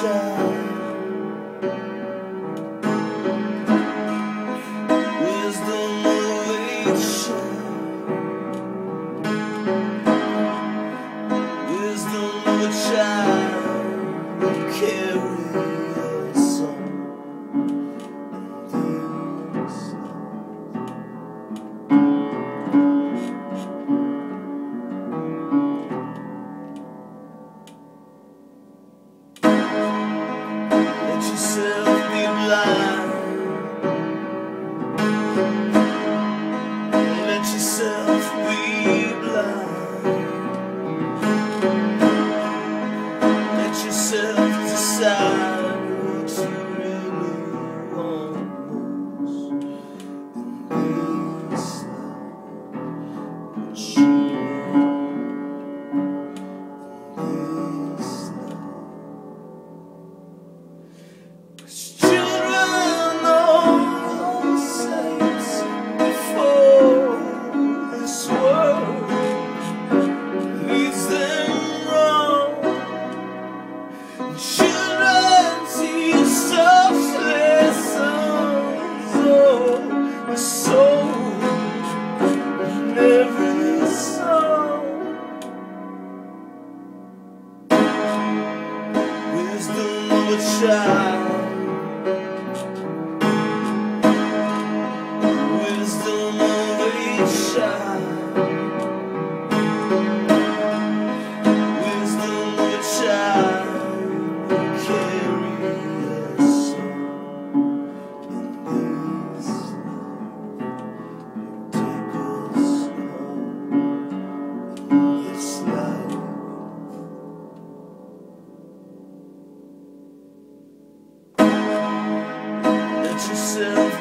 shine. Wisdom away just another child. We're just child. yourself